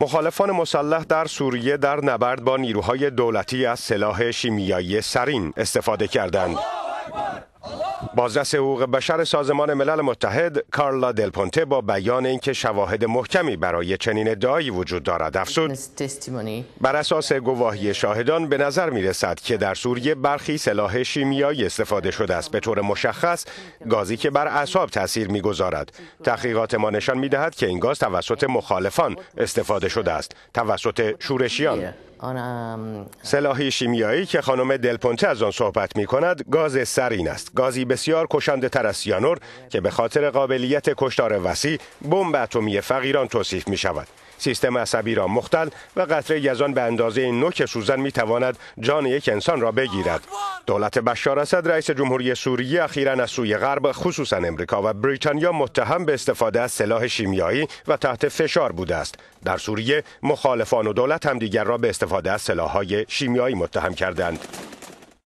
مخالفان مسلح در سوریه در نبرد با نیروهای دولتی از سلاح شیمیایی سرین استفاده کردند. بازرس حقوق بشر سازمان ملل متحد کارلا دلپونته با بیان اینکه شواهد محکمی برای چنین ادعایی وجود دارد. افزود بر اساس گواهی شاهدان به نظر می رسد که در سوریه برخی سلاح شیمیایی استفاده شده است. به طور مشخص گازی که بر اعصاب تاثیر می گذارد تحقیقات ما نشان می دهد که این گاز توسط مخالفان استفاده شده است. توسط شورشیان. سلاحی شیمیایی که خانم دلپونته از آن صحبت می کند گاز سرین است. گازی بسیار کشنده تر از سیانور که به خاطر قابلیت کشتار وسیع بمب اتمی فقیران توصیف می شود. سیستم عصبی را مختل و قطره یزان به اندازه نوک سوزن می تواند جان یک انسان را بگیرد. دولت بشار اسد رئیس جمهوری سوریه اخیرا از سوی غرب خصوصا امریکا و بریتانیا متهم به استفاده از سلاح شیمیایی و تحت فشار بوده است. در سوریه مخالفان و دولت همدیگر را به استفاده از سلاح‌های شیمیایی متهم کردند.